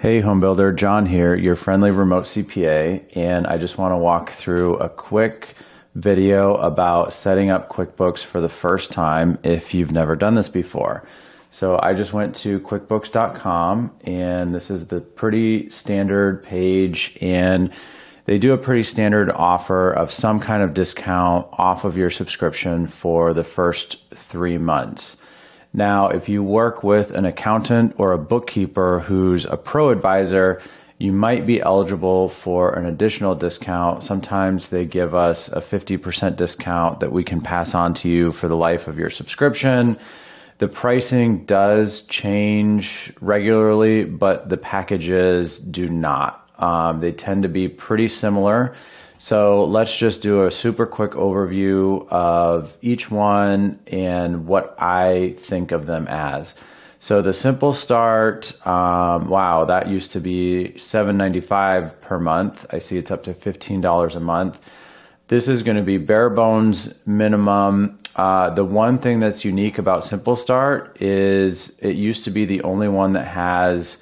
Hey, homebuilder, John here, your friendly remote CPA, and I just want to walk through a quick video about setting up QuickBooks for the first time if you've never done this before. So I just went to QuickBooks.com, and this is the pretty standard page, and they do a pretty standard offer of some kind of discount off of your subscription for the first three months. Now, if you work with an accountant or a bookkeeper who's a pro advisor, you might be eligible for an additional discount. Sometimes they give us a 50% discount that we can pass on to you for the life of your subscription. The pricing does change regularly, but the packages do not. Um, they tend to be pretty similar. So let's just do a super quick overview of each one and what I think of them as. So the simple start, um, wow, that used to be $7.95 per month. I see it's up to $15 a month. This is going to be bare bones minimum. Uh, the one thing that's unique about Simple Start is it used to be the only one that has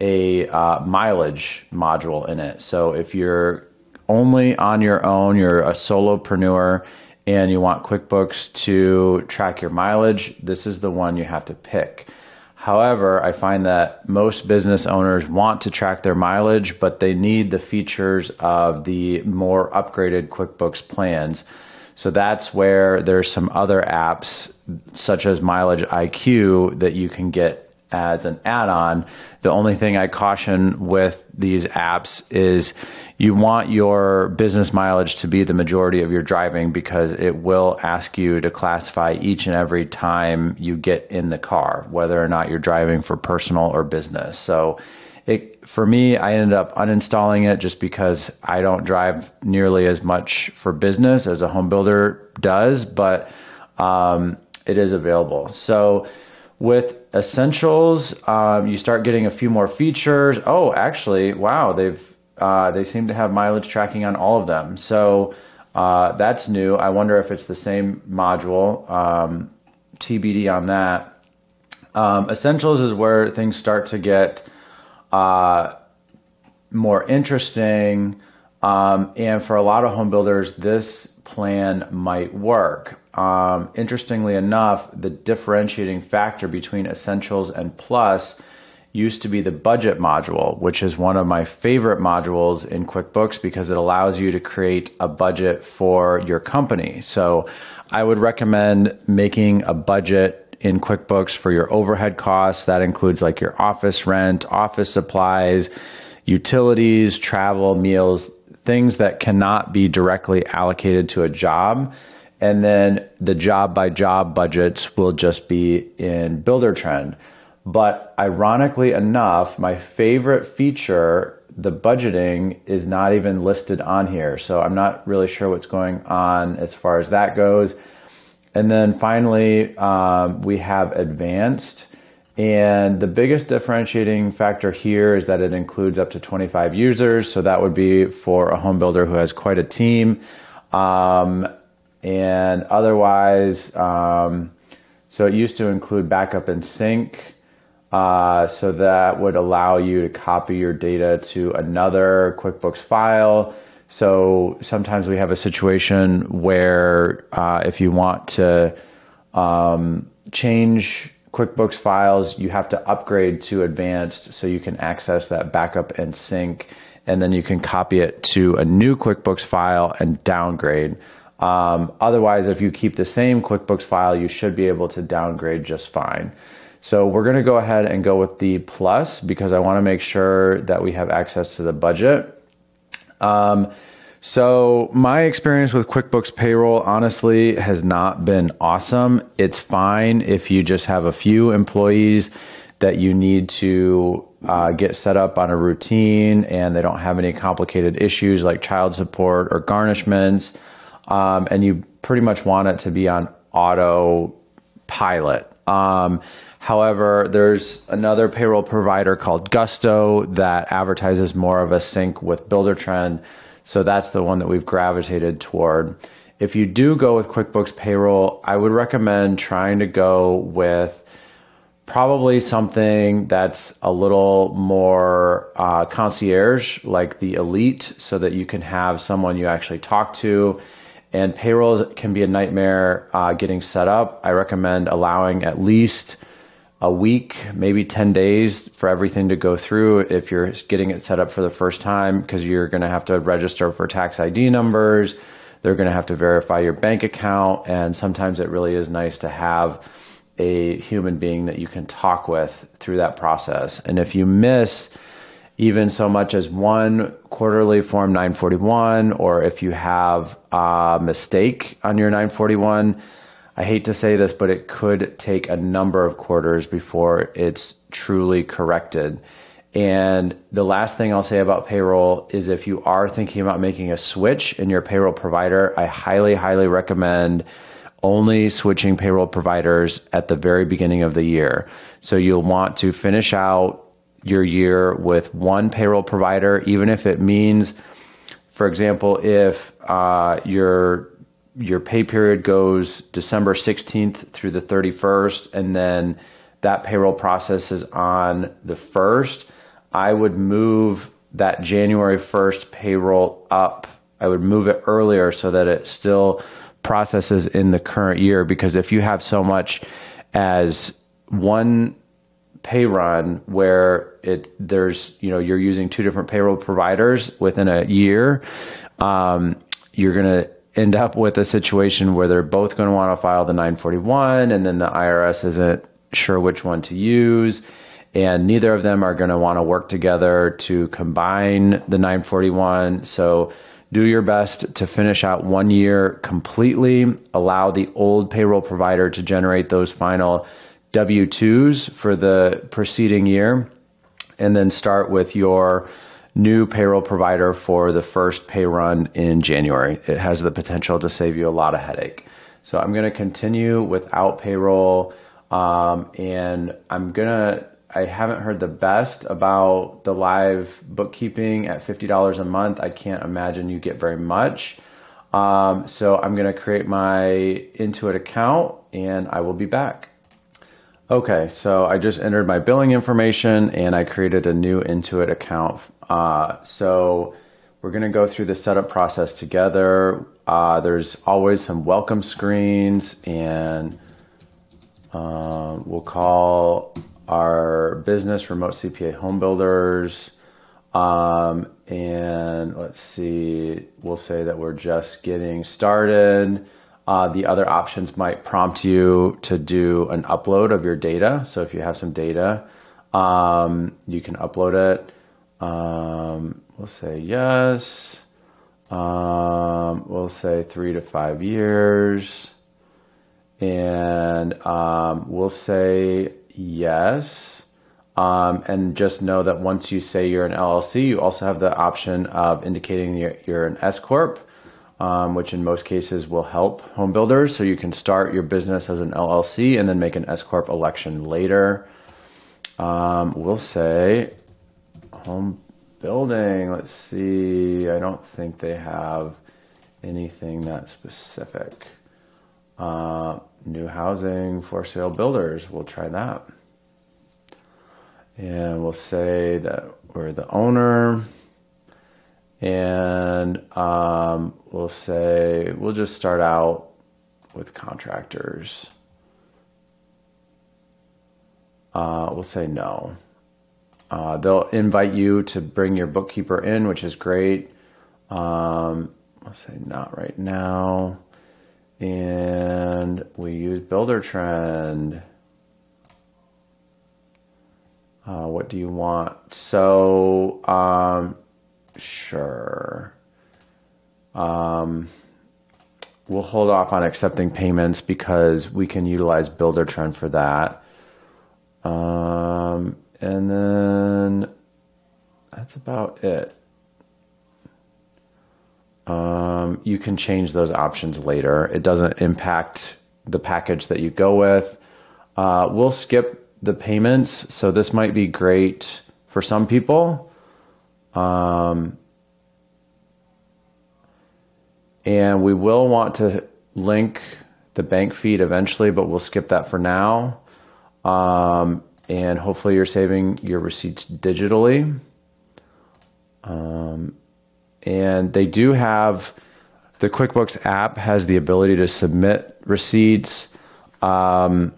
a uh, mileage module in it. So if you're only on your own, you're a solopreneur, and you want QuickBooks to track your mileage, this is the one you have to pick. However, I find that most business owners want to track their mileage, but they need the features of the more upgraded QuickBooks plans. So that's where there's some other apps, such as Mileage IQ, that you can get as an add on. The only thing I caution with these apps is you want your business mileage to be the majority of your driving because it will ask you to classify each and every time you get in the car, whether or not you're driving for personal or business. So, it, for me, I ended up uninstalling it just because I don't drive nearly as much for business as a home builder does, but um, it is available. So, with Essentials, um, you start getting a few more features. Oh, actually, wow, they've uh, they seem to have mileage tracking on all of them. So uh, that's new. I wonder if it's the same module. Um, TBD on that. Um, Essentials is where things start to get uh, more interesting. Um, and for a lot of home builders, this plan might work. Um, interestingly enough, the differentiating factor between Essentials and Plus used to be the budget module, which is one of my favorite modules in QuickBooks because it allows you to create a budget for your company. So I would recommend making a budget in QuickBooks for your overhead costs. That includes like your office rent, office supplies, utilities, travel, meals, things that cannot be directly allocated to a job. And then the job by job budgets will just be in Builder Trend. But ironically enough, my favorite feature, the budgeting, is not even listed on here. So I'm not really sure what's going on as far as that goes. And then finally, um, we have advanced. And the biggest differentiating factor here is that it includes up to 25 users. So that would be for a home builder who has quite a team. Um, and otherwise, um, so it used to include backup and sync. Uh, so that would allow you to copy your data to another QuickBooks file. So sometimes we have a situation where uh, if you want to um, change QuickBooks files, you have to upgrade to advanced so you can access that backup and sync, and then you can copy it to a new QuickBooks file and downgrade. Um, otherwise, if you keep the same QuickBooks file, you should be able to downgrade just fine. So we're going to go ahead and go with the plus because I want to make sure that we have access to the budget. Um, so my experience with QuickBooks Payroll honestly has not been awesome. It's fine if you just have a few employees that you need to uh, get set up on a routine and they don't have any complicated issues like child support or garnishments. Um, and you pretty much want it to be on autopilot. Um, however, there's another payroll provider called Gusto that advertises more of a sync with Builder Trend. So that's the one that we've gravitated toward. If you do go with QuickBooks Payroll, I would recommend trying to go with probably something that's a little more uh, concierge, like the elite, so that you can have someone you actually talk to. And payroll can be a nightmare uh, getting set up. I recommend allowing at least a week, maybe 10 days for everything to go through if you're getting it set up for the first time, because you're going to have to register for tax ID numbers. They're going to have to verify your bank account. And sometimes it really is nice to have a human being that you can talk with through that process. And if you miss even so much as one quarterly form 941, or if you have a mistake on your 941, I hate to say this, but it could take a number of quarters before it's truly corrected. And the last thing I'll say about payroll is if you are thinking about making a switch in your payroll provider, I highly, highly recommend only switching payroll providers at the very beginning of the year. So you'll want to finish out your year with one payroll provider, even if it means, for example, if uh, your your pay period goes December 16th through the 31st, and then that payroll process is on the 1st, I would move that January 1st payroll up. I would move it earlier so that it still processes in the current year because if you have so much as one pay run where it there's you know you're using two different payroll providers within a year um, you're going to end up with a situation where they're both going to want to file the 941 and then the IRS isn't sure which one to use and neither of them are going to want to work together to combine the 941 so do your best to finish out one year completely. Allow the old payroll provider to generate those final W 2s for the preceding year. And then start with your new payroll provider for the first pay run in January. It has the potential to save you a lot of headache. So I'm going to continue without payroll. Um, and I'm going to I haven't heard the best about the live bookkeeping at $50 a month. I can't imagine you get very much. Um, so I'm going to create my Intuit account and I will be back. Okay, so I just entered my billing information and I created a new Intuit account. Uh, so we're going to go through the setup process together. Uh, there's always some welcome screens and uh, we'll call our business, Remote CPA Home Builders. Um, and let's see, we'll say that we're just getting started. Uh, the other options might prompt you to do an upload of your data. So if you have some data, um, you can upload it. Um, we'll say yes. Um, we'll say three to five years. And um, we'll say yes. Um, and just know that once you say you're an LLC, you also have the option of indicating you're, you're an S corp, um, which in most cases will help home builders. So you can start your business as an LLC and then make an S corp election later. Um, we'll say home building. Let's see. I don't think they have anything that specific. Uh, new housing for sale builders. We'll try that. And we'll say that we're the owner. And um, we'll say, we'll just start out with contractors. Uh, we'll say no. Uh, they'll invite you to bring your bookkeeper in, which is great. Um, I'll say not right now and we use Buildertrend. Uh, what do you want? So, um, sure. Um, we'll hold off on accepting payments because we can utilize builder trend for that. Um, and then that's about it. Um, you can change those options later. It doesn't impact the package that you go with. Uh, we'll skip the payments, so this might be great for some people. Um, and we will want to link the bank feed eventually, but we'll skip that for now. Um, and hopefully you're saving your receipts digitally. Um, and they do have the QuickBooks app has the ability to submit receipts. Um,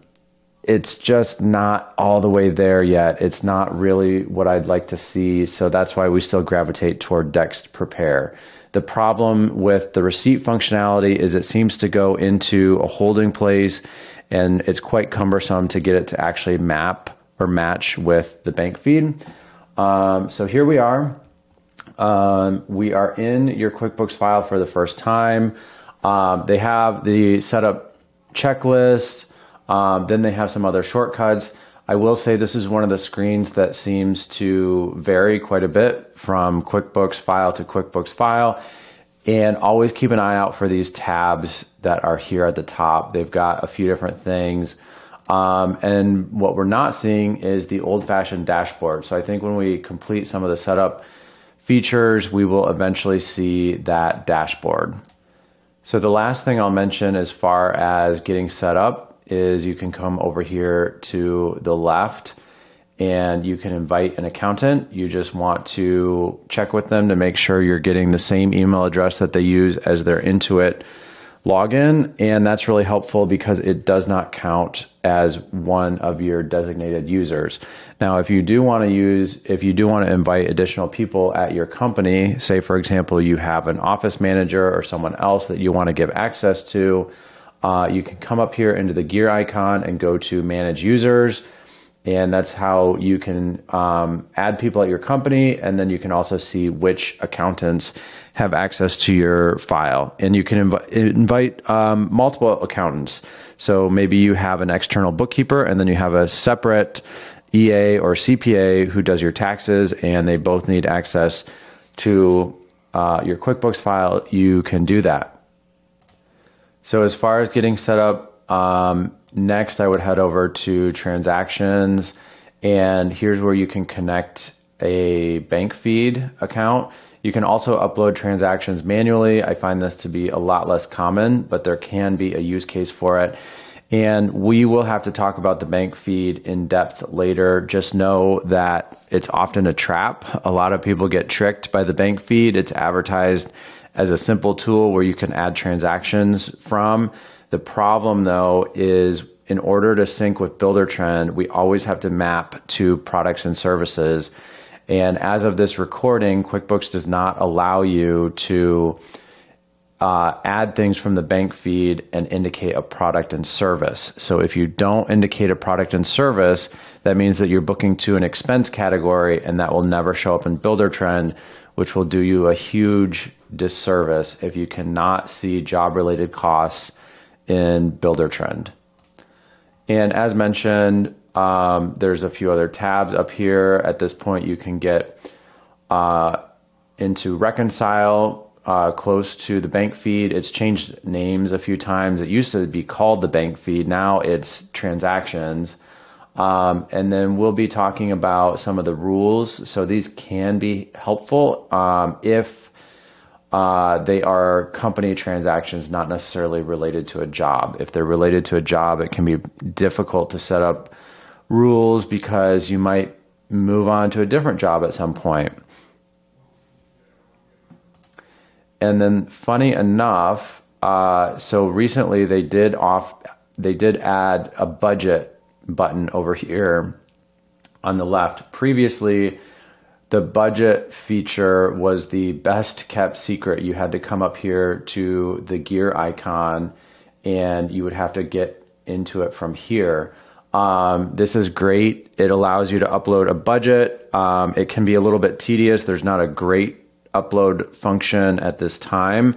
it's just not all the way there yet. It's not really what I'd like to see. So that's why we still gravitate toward Dext Prepare. The problem with the receipt functionality is it seems to go into a holding place and it's quite cumbersome to get it to actually map or match with the bank feed. Um, so here we are. Um, we are in your QuickBooks file for the first time. Um, they have the setup checklist. Um, then they have some other shortcuts. I will say this is one of the screens that seems to vary quite a bit from QuickBooks file to QuickBooks file. And always keep an eye out for these tabs that are here at the top. They've got a few different things. Um, and what we're not seeing is the old fashioned dashboard. So I think when we complete some of the setup features, we will eventually see that dashboard. So the last thing I'll mention as far as getting set up is you can come over here to the left and you can invite an accountant. You just want to check with them to make sure you're getting the same email address that they use as their Intuit login. And that's really helpful because it does not count as one of your designated users. Now, if you do want to use, if you do want to invite additional people at your company, say for example, you have an office manager or someone else that you want to give access to, uh, you can come up here into the gear icon and go to manage users. And that's how you can um, add people at your company. And then you can also see which accountants have access to your file. And you can inv- invite um, multiple accountants. So maybe you have an external bookkeeper and then you have a separate EA or CPA who does your taxes, and they both need access to uh, your QuickBooks file. You can do that. So as far as getting set up, um, next I would head over to transactions, and here's where you can connect a bank feed account. You can also upload transactions manually. I find this to be a lot less common, but there can be a use case for it. And we will have to talk about the bank feed in depth later. Just know that it's often a trap. A lot of people get tricked by the bank feed. It's advertised as a simple tool where you can add transactions from. The problem though is in order to sync with Builder Trend, we always have to map to products and services. And as of this recording, QuickBooks does not allow you to uh, add things from the bank feed and indicate a product and service. So if you don't indicate a product and service, that means that you're booking to an expense category and that will never show up in Builder Trend, which will do you a huge disservice if you cannot see job related costs in Builder Trend. And as mentioned, um, there's a few other tabs up here. At this point, you can get uh, into Reconcile uh, close to the bank feed. It's changed names a few times. It used to be called the bank feed. Now it's transactions. Um, and then we'll be talking about some of the rules. So these can be helpful um, if uh, they are company transactions, not necessarily related to a job. If they're related to a job, it can be difficult to set up rules because you might move on to a different job at some point. And then, funny enough, uh, so recently they did off, they did add a budget button over here on the left. Previously, the budget feature was the best kept secret. You had to come up here to the gear icon and you would have to get into it from here. Um, this is great. It allows you to upload a budget. Um, it can be a little bit tedious. There's not a great upload function at this time.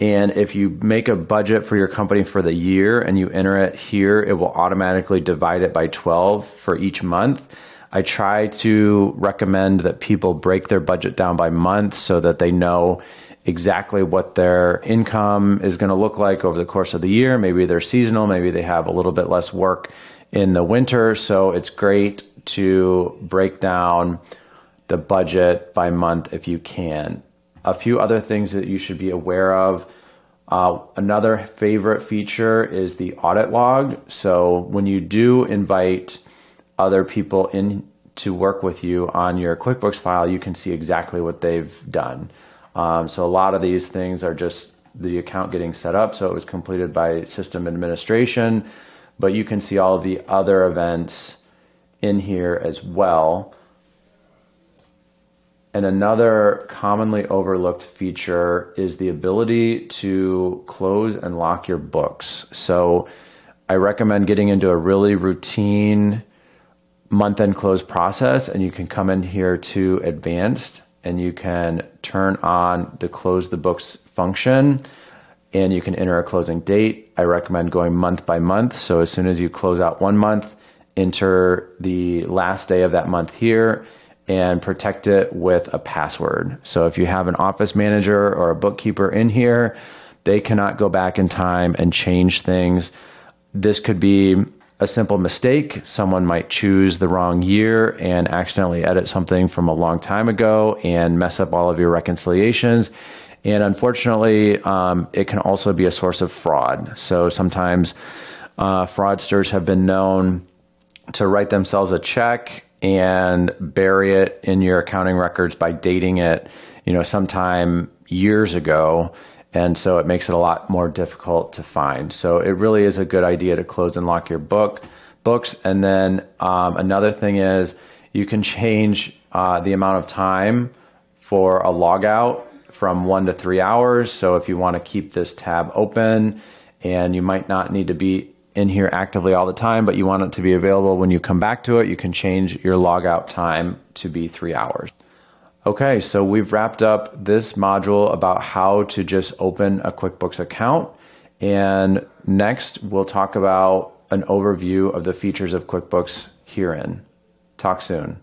And if you make a budget for your company for the year and you enter it here, it will automatically divide it by 12 for each month. I try to recommend that people break their budget down by month so that they know exactly what their income is going to look like over the course of the year. Maybe they're seasonal, maybe they have a little bit less work in the winter. So it's great to break down the budget by month if you can a few other things that you should be aware of. Uh, another favorite feature is the audit log. So when you do invite other people in to work with you on your QuickBooks file, you can see exactly what they've done. Um, so a lot of these things are just the account getting set up. So it was completed by system administration, but you can see all of the other events in here as well. And another commonly overlooked feature is the ability to close and lock your books. So I recommend getting into a really routine month end close process, and you can come in here to advanced and you can turn on the close the books function and you can enter a closing date. I recommend going month by month. So as soon as you close out one month, enter the last day of that month here and protect it with a password. So if you have an office manager or a bookkeeper in here, they cannot go back in time and change things. This could be a simple mistake. Someone might choose the wrong year and accidentally edit something from a long time ago and mess up all of your reconciliations. And unfortunately, um, it can also be a source of fraud. So sometimes uh, fraudsters have been known to write themselves a check and bury it in your accounting records by dating it, you know, sometime years ago and so it makes it a lot more difficult to find. So it really is a good idea to close and lock your book books. And then um, another thing is you can change uh, the amount of time for a logout from one to three hours. So if you want to keep this tab open and you might not need to be in here actively all the time, but you want it to be available when you come back to it, you can change your logout time to be three hours. Okay, so we've wrapped up this module about how to just open a QuickBooks account. And next, we'll talk about an overview of the features of QuickBooks herein. Talk soon.